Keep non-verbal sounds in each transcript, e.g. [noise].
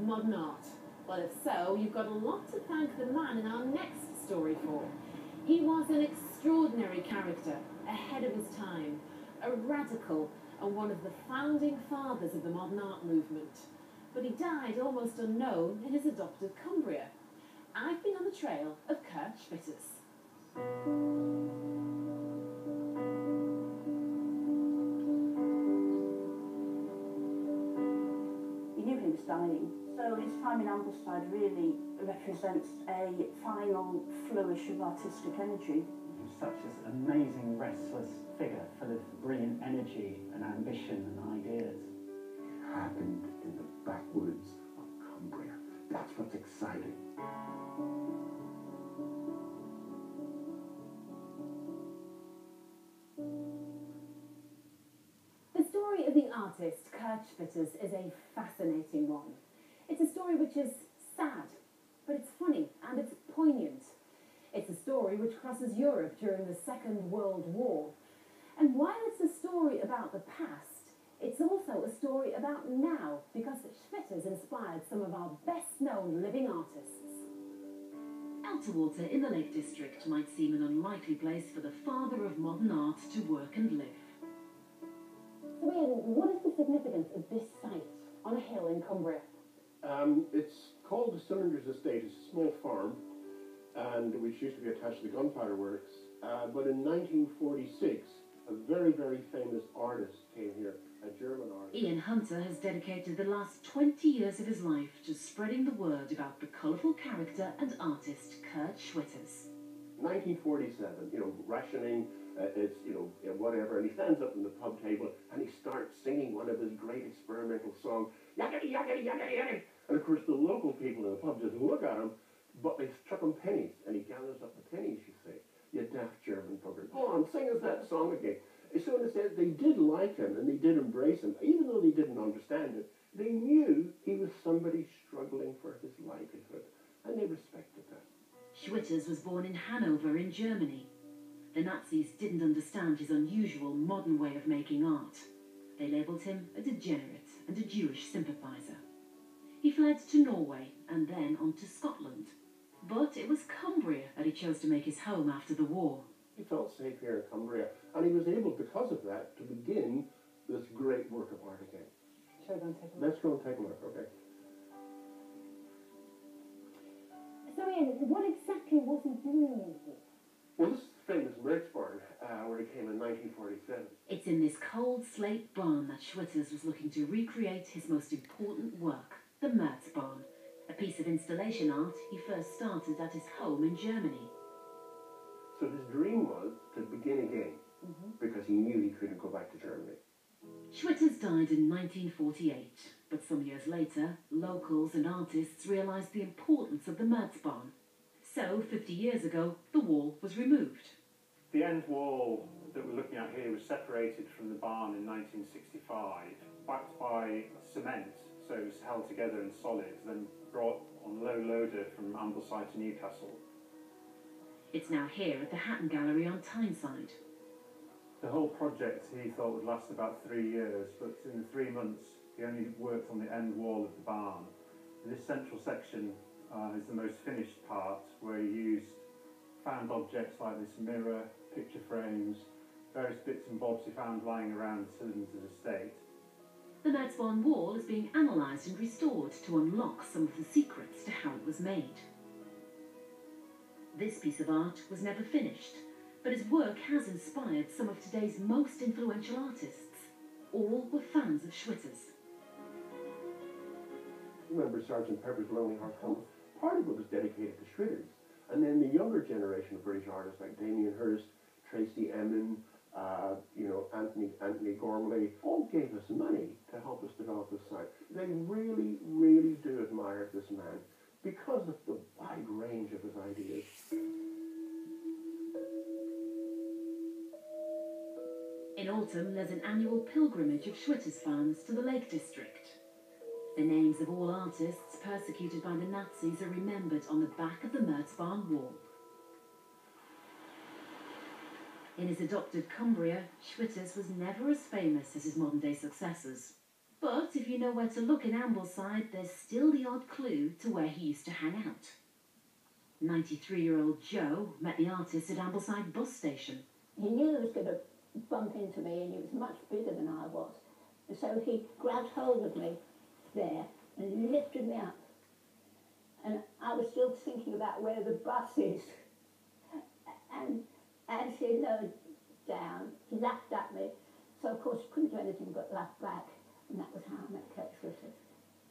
modern art? Well, if so, you've got a lot to thank the man in our next story for. He was an extraordinary character, ahead of his time, a radical, and one of the founding fathers of the modern art movement. But he died almost unknown in his adopted Cumbria. I've been on the trail of Kurt Schwitters. Time in Ambleside really represents a final flourish of artistic energy. He was such an amazing, restless figure, full of brilliant energy and ambition and ideas. It happened in the backwoods of Cumbria. That's what's exciting. The story of the artist Kurt Schwitters is a fascinating one. It's a story which is sad, but it's funny and it's poignant. It's a story which crosses Europe during the Second World War. And while it's a story about the past, it's also a story about now because Schwitters inspired some of our best known living artists. Elterwater in the Lake District might seem an unlikely place for the father of modern art to work and live. So Ian, what is the significance of this site on a hill in Cumbria? Um, it's called the Cylinders Estate. It's a small farm, and which used to be attached to the gunpowder works. Uh, but in 1946, a very, very famous artist came here, a German artist. Ian Hunter has dedicated the last 20 years of his life to spreading the word about the colourful character and artist Kurt Schwitters. 1947, you know, rationing, uh, it's, you know, whatever, and he stands up in the pub table and he starts singing one of his great experimental songs, yakety, yakety, yakety, yakety. Course, the local people in the pub just look at him, but they chuck him pennies, and he gathers up the pennies, you say, you daft German bugger. Go on, sing us that song again. So in a sense, they did like him and they did embrace him, even though they didn't understand it. They knew he was somebody struggling for his livelihood, and they respected that. Schwitters was born in Hanover in Germany. The Nazis didn't understand his unusual modern way of making art. They labelled him a degenerate and a Jewish sympathiser. He fled to Norway and then on to Scotland. But it was Cumbria that he chose to make his home after the war. He felt safe here in Cumbria, and he was able, because of that, to begin this great work of art again. Shall we go and take a look? Let's go and take a look, okay? So Ian, what exactly was he doing in here? Well, this is the famous Merz barn, uh, where he came in 1947. It's in this cold slate barn that Schwitters was looking to recreate his most important work, the Merz barn, a piece of installation art he first started at his home in Germany. So his dream was to begin again, mm-hmm. because he knew he couldn't go back to Germany. Schwitters died in 1948, but some years later, locals and artists realised the importance of the Merz barn. So, 50 years ago, the wall was removed. The end wall that we're looking at here was separated from the barn in 1965, backed by cement, so held together and solid, then brought on low loader from Ambleside to Newcastle. It's now here at the Hatton Gallery on Tyneside. The whole project he thought would last about three years, but in three months he only worked on the end wall of the barn. This central section uh, is the most finished part, where he used found objects like this mirror, picture frames, various bits and bobs he found lying around the Cylinders estate. The Merz wall is being analysed and restored to unlock some of the secrets to how it was made. This piece of art was never finished, but his work has inspired some of today's most influential artists. All were fans of Schwitters. Remember Sergeant Pepper's Lonely Hearts Club? Part of it was dedicated to Schwitters. And then the younger generation of British artists like Damien Hirst, Tracey Emin, uh, you know, Anthony Antony Gormley, all gave us money to help us develop this site. They really, really do admire this man because of the wide range of his ideas. In autumn, there's an annual pilgrimage of Schwitters fans to the Lake District. The names of all artists persecuted by the Nazis are remembered on the back of the Merz barn wall. In his adopted Cumbria, Schwitters was never as famous as his modern day successors. But if you know where to look in Ambleside, there's still the odd clue to where he used to hang out. 93 year old Joe met the artist at Ambleside bus station. He knew he was going to bump into me and he was much bigger than I was. So he grabbed hold of me there and lifted me up. And I was still thinking about where the bus is. And as she lowered down, he laughed at me. So of course he couldn't do anything but laugh back. And that was how I met Kurt Schwitters.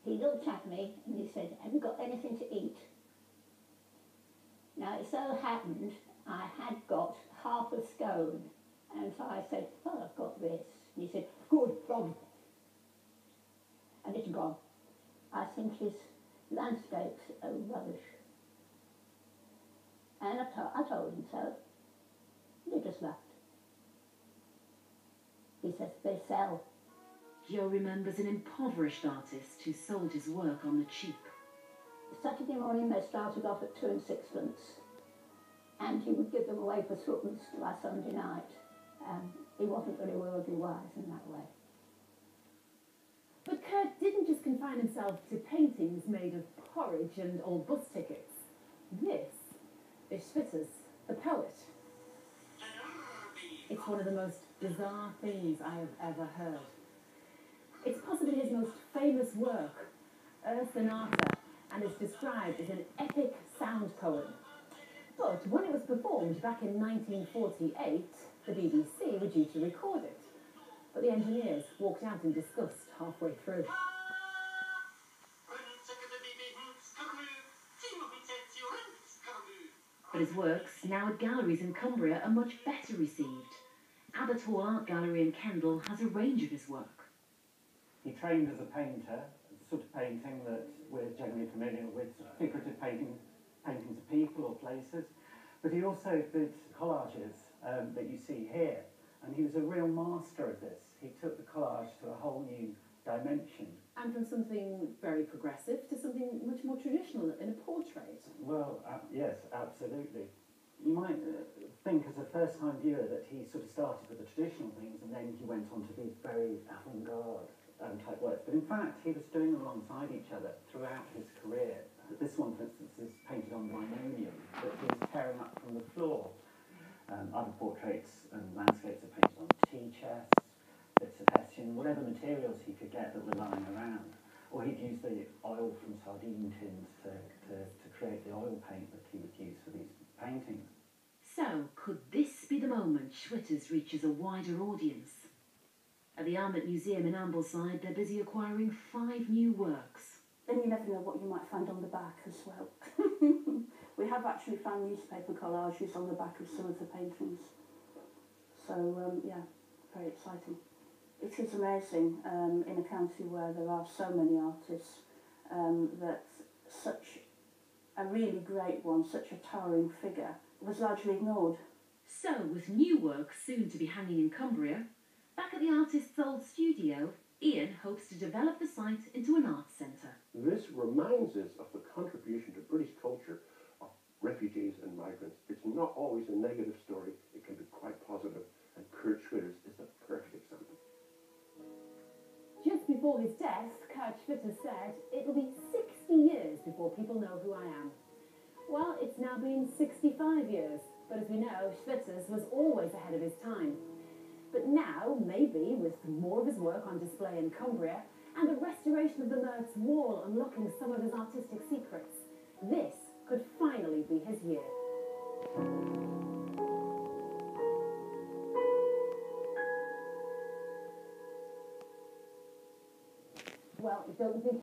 He looked at me and he said, have you got anything to eat? Now it so happened I had got half a scone. And so I said, oh, I've got this. And he said, good, from. And it's gone. I think his landscapes are rubbish. And I, I told him so. He just laughed. He says, they sell. Joe remembers an impoverished artist who sold his work on the cheap. Saturday morning they started off at two and sixpence. And he would give them away for threepence by Sunday night. Um, he wasn't very worldly wise in that way. But Kurt didn't just confine himself to paintings made of porridge and old bus tickets. This is Schwitters, the poet. One of the most bizarre things I have ever heard. It's possibly his most famous work, Ursonate, and is described as an epic sound poem. But when it was performed back in 1948, the BBC were due to record it. But the engineers walked out in disgust halfway through. But his works, now at galleries in Cumbria, are much better received. Abbot Hall Art Gallery in Kendal has a range of his work. He trained as a painter, the sort of painting that we're generally familiar with, sort of figurative painting, paintings of people or places. But he also did collages um, that you see here, and he was a real master of this. He took the collage to a whole new dimension. And from something very progressive to something much more traditional in a portrait. Well, uh, yes, absolutely. You might uh, think as a first-time viewer that he sort of started with the traditional things and then he went on to these very avant-garde um, type works. But in fact, he was doing them alongside each other throughout his career. This one, for instance, is painted on linoleum that he was tearing up from the floor. Um, other portraits and landscapes are painted on tea chests, bits of hessian, whatever materials he could get that were lying around. Or he'd use the oil from sardine tins to, to, to create the oil paint that he would use for these paintings. So, could this be the moment Schwitters reaches a wider audience? At the Armitt Museum in Ambleside, they're busy acquiring five new works. Then you never know what you might find on the back as well. [laughs] we have actually found newspaper collages on the back of some of the paintings. So, um, yeah, very exciting. It is amazing um, in a county where there are so many artists um, that such a really great one, such a towering figure, was largely ignored. So, with new work soon to be hanging in Cumbria, back at the artist's old studio, Ian hopes to develop the site into an arts centre. This reminds us of the contribution to British culture of refugees and migrants. It's not always a negative story, it can be quite positive, and Kurt Schwitters is the perfect example. Just before his death, Kurt Schwitter said, It'll be 60 years before people know who I am. Well, it's now been 65 years, but as we know, Schwitters was always ahead of his time. But now, maybe with more of his work on display in Cumbria and the restoration of the Merz Wall unlocking some of his artistic secrets, this could finally be his year. Well, don't think